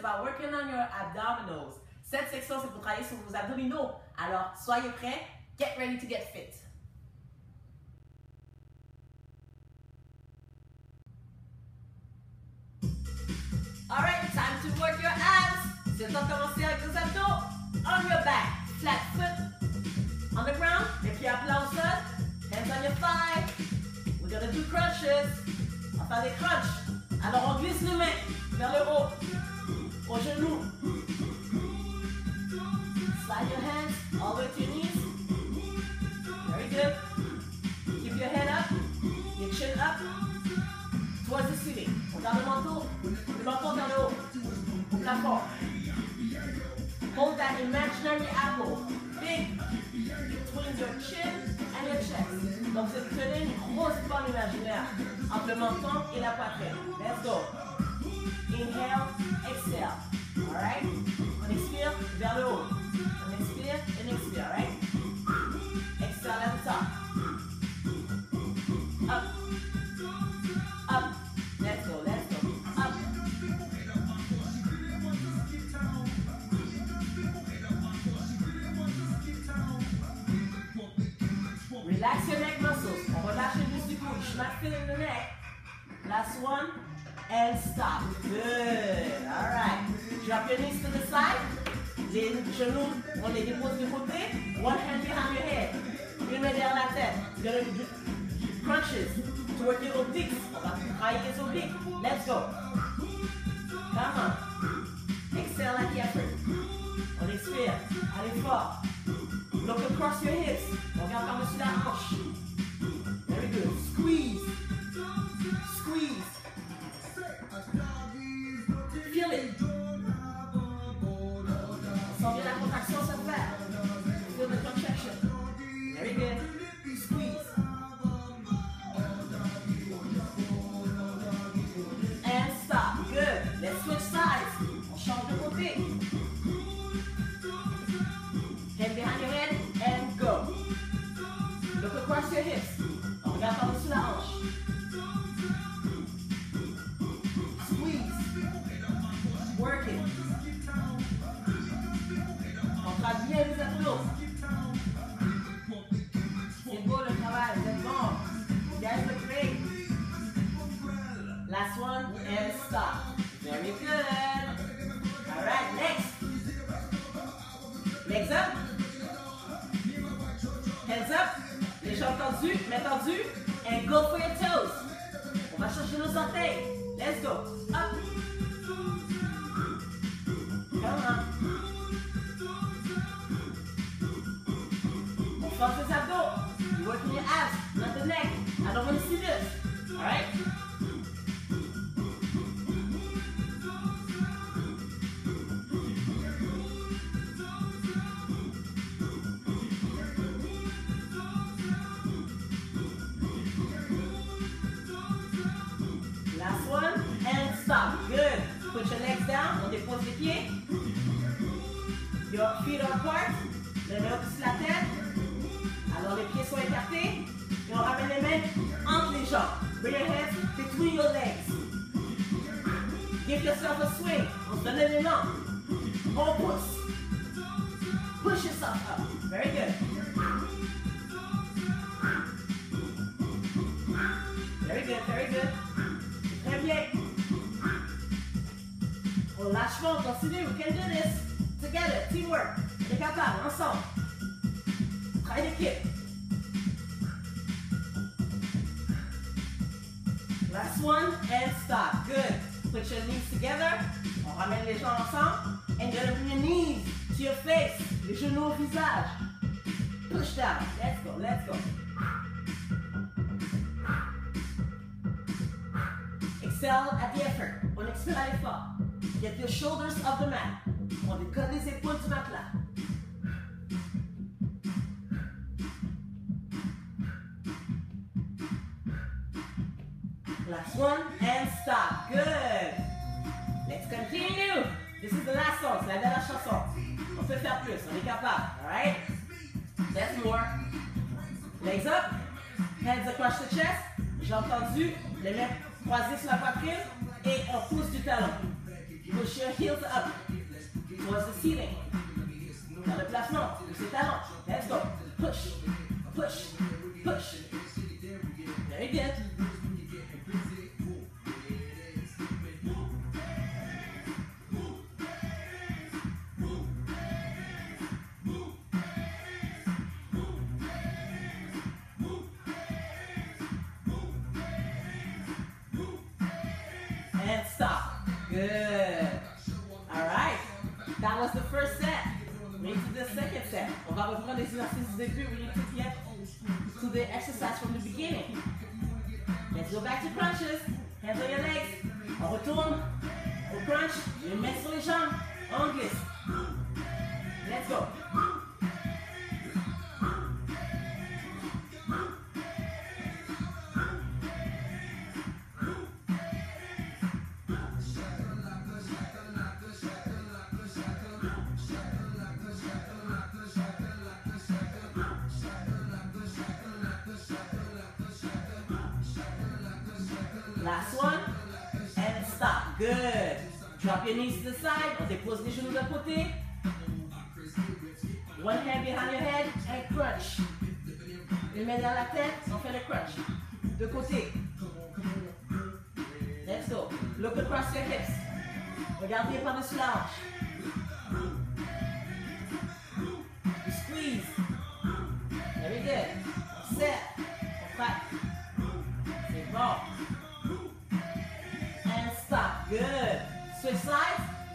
about working on your abdominals. Cette section, c'est pour travailler sur vos abdominaux. Alors, soyez prêts. Get ready to get fit. Alright, time to work your abs. C'est le temps de commencer avec vos abdos. On your back, flat foot on the ground, les pieds à plat au sol, hands on your thigh. We're gonna do crunches. On va faire des crunches. Alors on glisse les mains vers le haut, au genou. Slide your hands all the way to your knees. Very good. Keep your head up, your chin up towards the ceiling. On garde le manteau, le menton vers le haut, au plafond. Hold that imaginary apple big between your chin and your chest. Donc vous tenez une grosse pomme imaginaire entre le menton et la poitrine. Let's go. Inhale, exhale. Alright? On expire vers le haut. On expire expire? Exhale top. Up. Up. Let's go, let's go. Up. Relax your neck muscles. On relâche les muscles du cou. In the neck. Last one. And stop. Good. All right. Drop your knees to the side. Les genoux, on les dépose de. One hand behind your head. Main derrière la tête. You're gonna do crunches to work your obliques. On va travailler obliques. Let's go. Come on. Exhale the effort. On expire. Allez fort. Look across your hips. On regarde par-dessus la. Sent bien Let's go. Up. Come on. On force les. You're working your abs, not the neck. I don't want to see this. All jambes. Bring your hands between your legs. Give yourself a swing. Se donne un élan. On pousse. Push yourself up. Very good. Very good, very good. Très bien. On continue. We can do this together. Teamwork. On est capable, ensemble. Travail d'équipe. One and stop. Good. Put your knees together. On ramène les jambes ensemble. And you're gonna bring your knees to your face. Les genoux au visage. Push down. Let's go, let's go. Excel at the effort. On expire l'effort. Get your shoulders off the mat. On décolle les épaules du matelas. One and stop. Good. Let's continue. This is the last song. C'est la dernière chanson. On peut faire plus. On est capable. Alright? Let's more. Legs up. Hands across the chest. J'ai entendu les mains croisées sur la poitrine et on pousse du talon. Push your heels up towards the ceiling. Le placement, pousse tes talons. Let's go. Push, push, push. Good. All right. That was the first set. Ready to the second set. On va reprendre les exercices du début. We need to get to the exercise from the beginning. Let's go back to crunches. Hands on your legs. On retourne. On crunch. Les mains sur les jambes. On glisse. Let's go. Good. Drop your knees to the side. On dépose les genoux d'un côté. One hand behind your head and crunch. Une main dans la tête, on fait le crunch. De côté. Let's go. Look across your hips. Regardez par-dessus la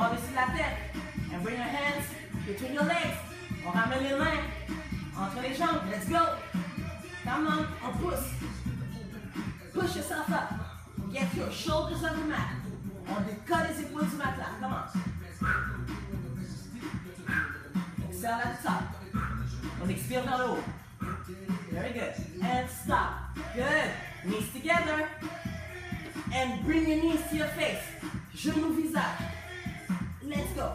La tête. And bring your hands between your legs. On ramène les mains entre les jambes. Let's go. Come on. On pousse. Push yourself up. Get your shoulders on the mat. On décolle les épaules du matelas. Come on. Exhale at the top. On expire vers le haut. Very good. And stop. Good. Knees together. And bring your knees to your face. Genou visage. Let's go.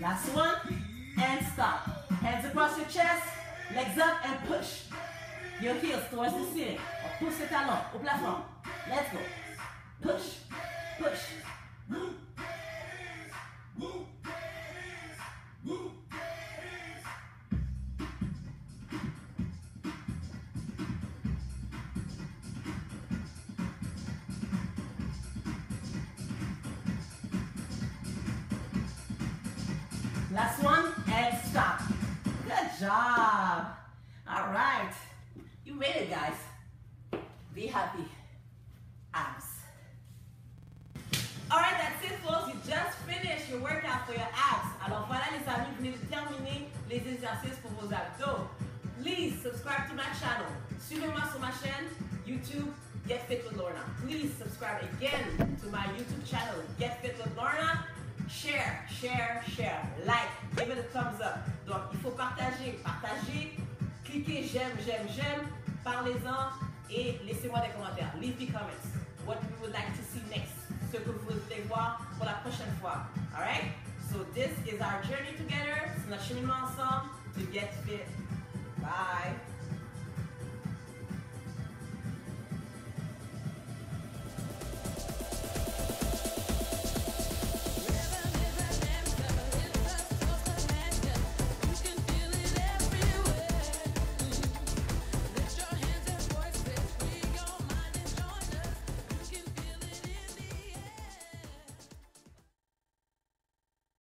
Last one. And stop. Hands across your chest. Legs up and push. Your heels towards the ceiling. Or les talons au plafond. Let's go. Last one and stop. Good job. All right. You made it, guys. Be happy. Abs. All right, that's it, folks. You just finished your workout for your abs. Alors voilà, les amis, vous venez de terminer les exercices pour vos abdos. Please subscribe to my channel. Suivez-moi sur ma chaîne YouTube, Get Fit with Lorna. Please subscribe again to my YouTube channel, Get Fit with Lorna. Share, share, share. Like, give it a thumbs up. Donc, il faut partager, partager. Cliquez j'aime, j'aime, j'aime. Parlez-en et laissez-moi des commentaires. Leave the comments. What you would like to see next. Ce que vous voulez voir pour la prochaine fois. Alright? So this is our journey together. C'est notre cheminement ensemble to get fit. Bye.